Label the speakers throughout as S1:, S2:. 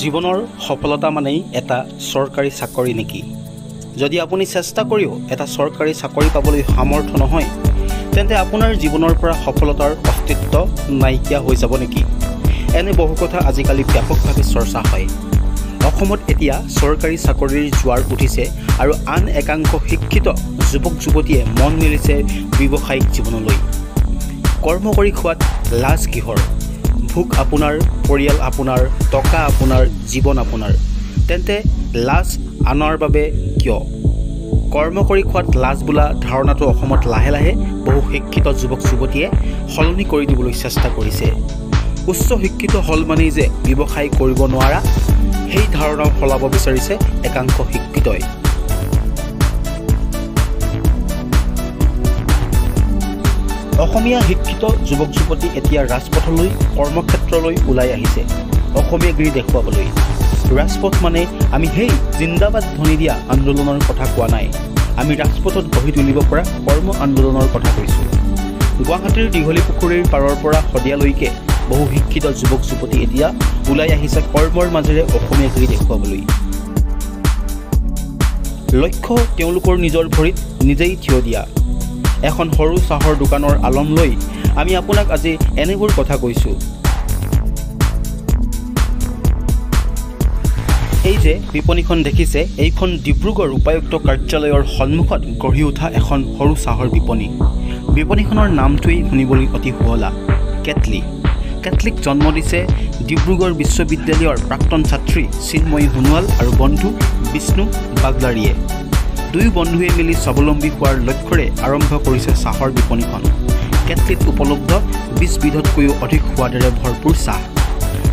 S1: জীৱনৰ সফলতা মানেই এটা চৰকাৰী চাকৰি নেকি? যদি আপুনি চেষ্টা কৰিও এটা চৰকাৰী চাকৰি পাবলৈ সামৰ্থ নহয় তেন্তে আপোনাৰ জীৱনৰ পৰা সফলতাৰ অস্তিত্ব নাইকিয়া হৈ যাব নেকি? এনে বহু কথা আজিকালি ব্যাপকভাৱে চৰ্চা হয়। অসমত এতিয়া চৰকাৰী চাকৰিৰ জোৱাৰ উঠিছে আৰু আন একাংশ শিক্ষিত যুৱক যুৱতীয়ে মন মেলিছে ব্যৱসায়িক জীৱনলৈ। কৰ্ম কৰি খোৱাত লাজ কিহৰ? ভোক আপোনাৰ পৰিয়াল আপোনাৰ টকা আপোনাৰ জীৱন আপোনাৰ। তেন্তে লাজ আনৰ বাবে কিয়? কৰ্ম কৰি খোৱাত লাজ বোলা ধাৰণাটো অসমত লাহে লাহে বহু শিক্ষিত যুৱক যুৱতীয়ে সলনি কৰি দিবলৈ চেষ্টা কৰিছে। উচ্চ শিক্ষিত হ'ল মানেই যে ব্যৱসায় কৰিব নোৱাৰা সেই ধাৰণাও সলাব বিচাৰিছে একাংশ শিক্ষিতই। অসমীয়া শিক্ষিত যুৱক যুৱতী এতিয়া ৰাজপথলৈ কৰ্মক্ষেত্ৰলৈ ওলাই আহিছে। অসমীয়াগিৰি দেখুৱাবলৈ। ৰাজপথ মানে আমি সেই জিন্দাবাদ ধ্বনি দিয়া আন্দোলনৰ কথা কোৱা নাই। আমি ৰাজপথত গঢ়ি তুলিব পৰা কৰ্ম আন্দোলনৰ কথা কৈছোঁ। গুৱাহাটীৰ দীঘলী পুখুৰীৰ পাৰৰ পৰা শদিয়ালৈকে বহু শিক্ষিত যুৱক যুৱতী এতিয়া ওলাই আহিছে কৰ্মৰ মাজেৰে অসমীয়াগিৰি দেখুৱাবলৈ। লক্ষ্য তেওঁলোকৰ নিজৰ ভৰিত নিজেই থিয় দিয়া। এখন সৰু চাহৰ দোকানৰ আলম লৈ আমি আপোনাক আজি এনেবোৰ কথা কৈছোঁ। এই যে বিপণীখন দেখিছে এইখন ডিব্ৰুগড় উপায়ুক্ত কাৰ্যালয়ৰ সন্মুখত গঢ়ি উঠা এখন সৰু চাহৰ বিপণী। বিপণীখনৰ নামটোৱেই শুনিবলৈ অতি শুৱলা কেটলি। কেটলিক জন্ম দিছে ডিব্ৰুগড় বিশ্ববিদ্যালয়ৰ প্ৰাক্তন ছাত্ৰী চিন্ময়ী সোণোৱাল আৰু বন্ধু বিষ্ণু বাগলাৰীয়ে। দুয়ো বন্ধুৱে মিলি স্বাৱলম্বী হোৱাৰ লক্ষ্যৰে আৰম্ভ কৰিছে চাহৰ বিপণীখন। কেটলিত উপলব্ধ বিছ বিধতকৈও অধিক সোৱাদেৰে ভৰপূৰ চাহ।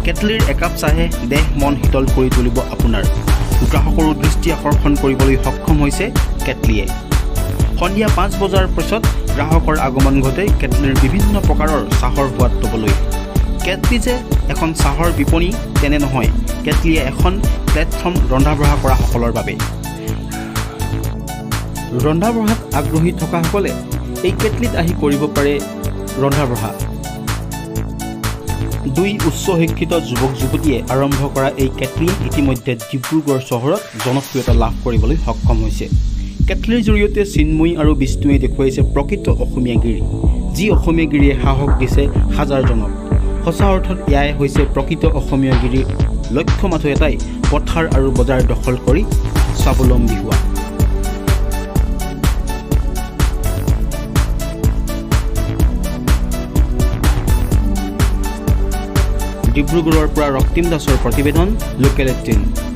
S1: কেটলিৰ একাপ চাহে দেহ মন শীতল কৰি তুলিব আপোনাৰ। গ্ৰাহকৰো দৃষ্টি আকৰ্ষণ কৰিবলৈ সক্ষম হৈছে কেটলিয়ে। সন্ধিয়া পাঁচ বজাৰ পিছত গ্ৰাহকৰ আগমন ঘটে কেটলিৰ বিভিন্ন প্ৰকাৰৰ চাহৰ সোৱাদ ল'বলৈ। কেটলি যে এখন চাহৰ বিপণী তেনে নহয় কেটলিয়ে এখন প্লেটফৰ্ম ৰন্ধা বঢ়া কৰাসকলৰ বাবে। ৰন্ধা বঢ়াত আগ্ৰহী থকাসকলে এই কেটলিত আহি কৰিব পাৰে ৰন্ধা বঢ়া। দুই উচ্চ শিক্ষিত যুৱক যুৱতীয়ে আৰম্ভ কৰা এই কেটলিয়ে ইতিমধ্যে ডিব্ৰুগড় চহৰত জনপ্ৰিয়তা লাভ কৰিবলৈ সক্ষম হৈছে। কেটলিৰ জৰিয়তে চিন্ময়ী আৰু বিষ্ণুৱে দেখুৱাইছে প্ৰকৃত অসমীয়াগিৰি যি অসমীয়াগিৰিয়ে সাহস দিছে হাজাৰজনক। সঁচা অৰ্থত এয়াই হৈছে প্ৰকৃত অসমীয়াগিৰিৰ লক্ষ্য মাথো এটাই পথাৰ আৰু বজাৰ দখল কৰি স্বাৱলম্বী হোৱা। ডিব্ৰুগড়ৰ পৰা ৰক্তিম দাসৰ প্ৰতিবেদন লোকেল এইটিন